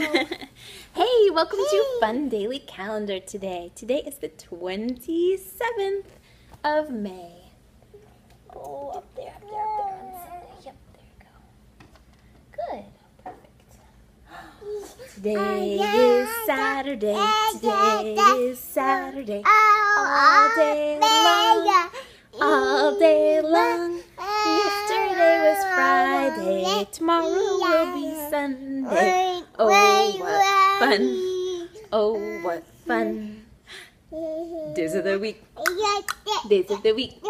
hey, welcome to Fun Daily Calendar today. Today is the 27th of May. Oh, up there, up there, up there on Sunday. Yep, there you go. Good. Perfect. Today uh, is Saturday. Today is Saturday. Oh, All day long. All day long. Yesterday was Friday. Tomorrow will be Sunday. Oh, what fun. Oh, what fun. Days of the week. Days of the week.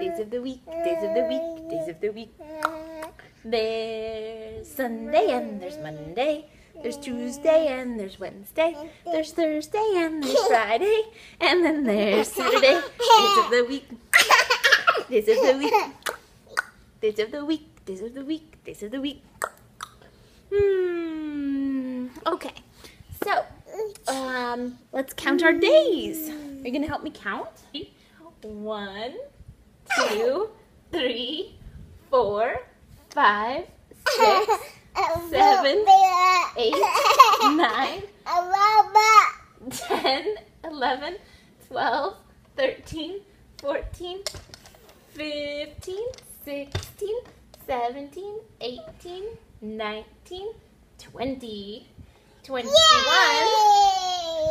Days of the week. Days of the week. Days of the week. There's Sunday and there's Monday. There's Tuesday and there's Wednesday. There's Thursday and there's Friday. And then there's Saturday. Days of the week. Days of the week. Days of the week. Days of the week. Days of the week. Hmm. Okay. So, um, let's count our days. Are you gonna help me count? One, two, three, four, five, six, seven, eight, nine, ten, eleven, twelve, thirteen, fourteen, fifteen, sixteen, seventeen, eighteen, nineteen, twenty, twenty-one.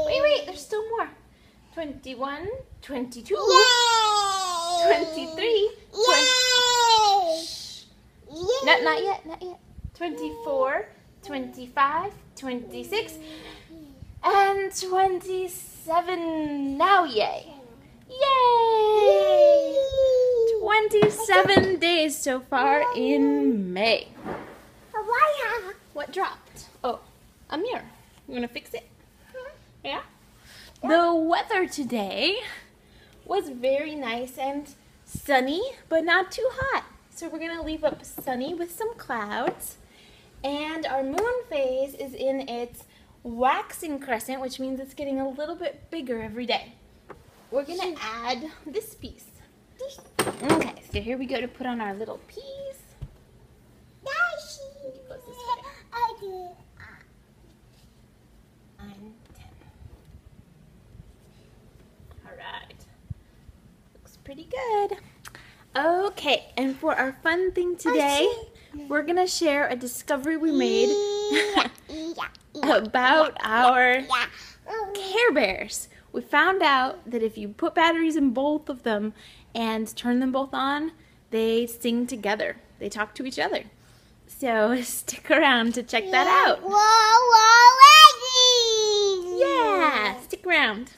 Wait, wait, there's still more. 21, 22, 23, 20, not, not yet, not yet. 24, 25, 26, and 27. Now, yay. Yay! 27 days so far in May. What dropped? Oh, a mirror. You want to fix it? Yeah? The weather today was very nice and sunny, but not too hot. So we're going to leave up sunny with some clouds. And our moon phase is in its waxing crescent, which means it's getting a little bit bigger every day. We're going to add this piece. Okay, so here we go to put on our little piece. Goes this way. Nine, ten. All right. Looks pretty good. Okay, and for our fun thing today, we're going to share a discovery we made about our Care Bears. We found out that if you put batteries in both of them and turn them both on, they sing together. They talk to each other. So stick around to check that out. Yeah, stick around.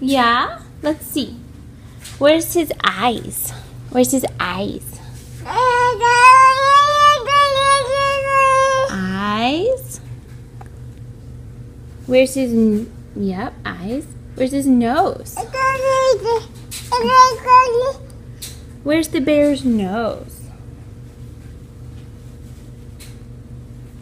Yeah, let's see. Where's his eyes? Where's his eyes? Eyes. Where's his yep, eyes. Where's his nose? Where's the bear's nose?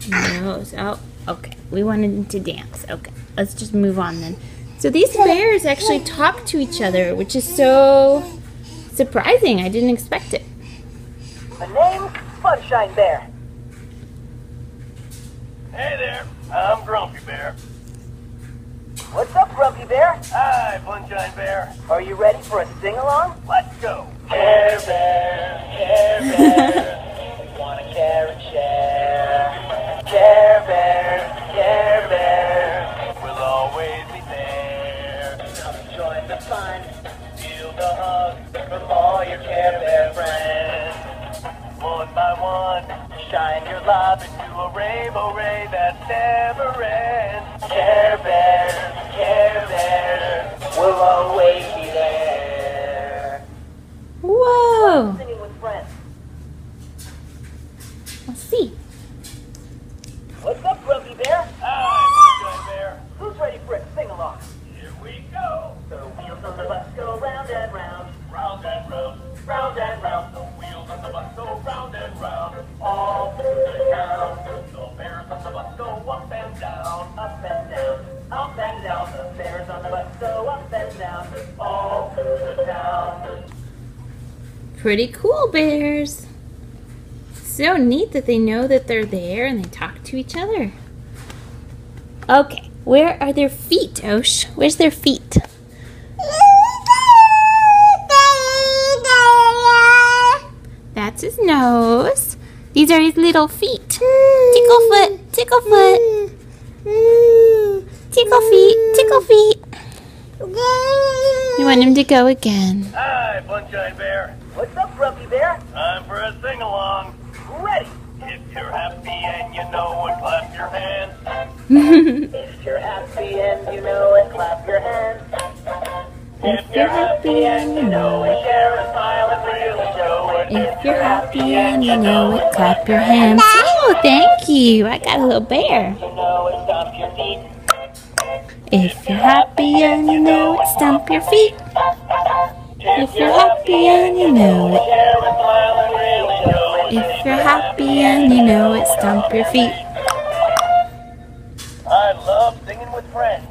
Nose. Oh, okay. We wanted him to dance. Okay, let's just move on then. So these bears actually talk to each other, which is so surprising. I didn't expect it. My name's Sunshine Bear. Hey there, I'm Grumpy Bear. What's up, Grumpy Bear? Hi, Sunshine Bear. Are you ready for a sing-along? Let's go. Care Bear, Care Bear, wanna care and share. Care Fun, feel the hug from all your Bear friends. One by one, shine your love into a rainbow ray that never ends. Care Pretty cool bears. So neat that they know that they're there and they talk to each other. Okay, where are their feet, Osh? Where's their feet? That's his nose. These are his little feet. Tickle foot, tickle foot, tickle feet, tickle feet. You want him to go again. Hi, Bear. What's up, Grumpy Bear? Time for a sing along. Ready. If you're happy and you know it, clap your hands. If you're happy and you know it, clap your hands. If you're happy and you know it, share a smile and really show it. If you're happy and you know it, clap your hands. Oh, thank you. I got a little bear. You know it, stomp your feet. If you're happy and you know it, stomp your feet. If you're happy and you know it. Share a smile and really show it. If you're happy and you know it, stomp your feet. I love singing with friends.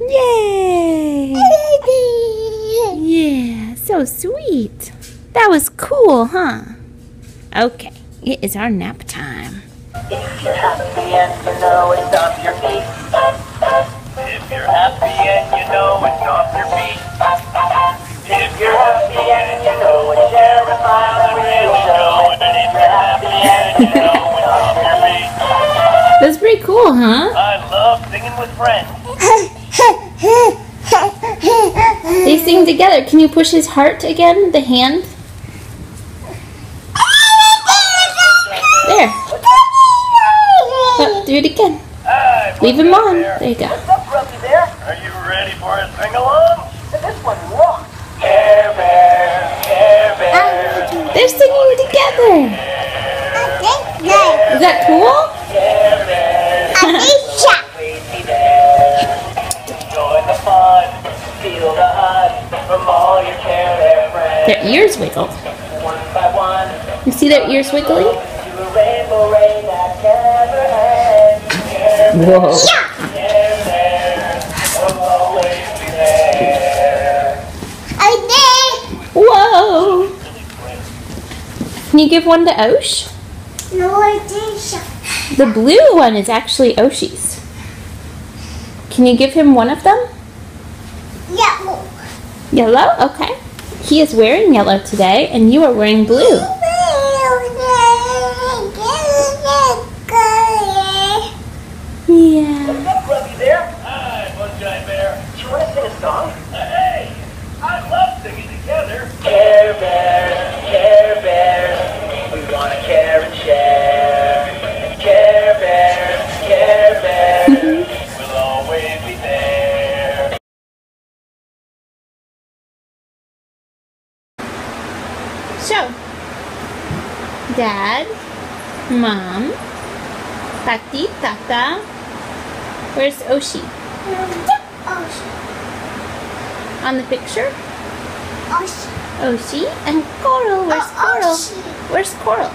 Yay! Yeah, so sweet. That was cool, huh? Okay, it is our nap time. If you're happy and you know it, stomp your feet. If you're happy huh? I love singing with friends. They sing together. Can you push his heart again? The hand? There. Oh, do it again. Hi, Leave him Sunshine on. Bear. There you go. What's up, Grumpy Bear? Are you ready for a sing along? This one rocks. Care Bear, Care Bear, They're singing together. Is that cool? Feel the hug from all your Care friends. Their ears wiggle. One by one, You see their ears wiggling? to a rainbow rain that never ends. Whoa. Care Bear, will always be there. Whoa. Can you give one to Osh? No idea. The blue one is actually Oshi's. Can you give him one of them? Yellow? Okay. He is wearing yellow today, and you are wearing blue. Yeah. Care Bear, Care Bear, we want to care and share. Dad, Mom, Tati, Tata. Where's Oshi? On the picture? Oshi and Coral. Where's uh, Coral? Where's Coral?